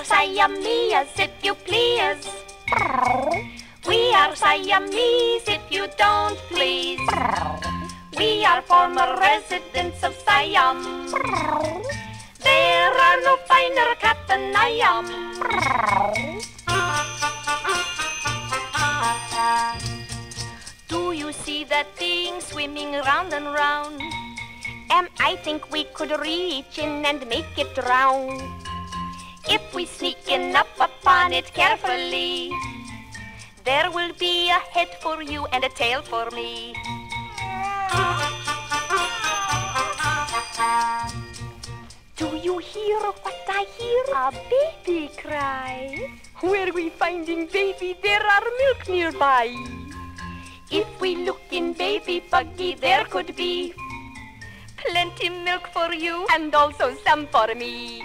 Siamese, if you please. We are Siamese, if you don't please. We are former residents of Siam. There are no finer cat than I am. Do you see that thing swimming round and round? Um, I think we could reach in and make it drown. If we sneak in up upon it carefully, there will be a head for you and a tail for me. Do you hear what I hear? A baby cry. Where are we finding baby? There are milk nearby. If we look in baby buggy, there could be plenty milk for you and also some for me.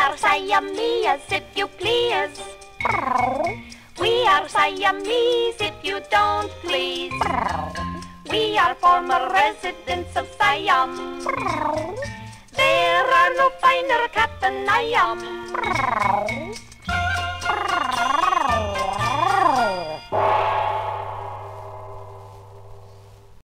Are Siamese, if you please. We are Siamese, if you don't please. We are former residents of Siam. There are no finer cat than I am.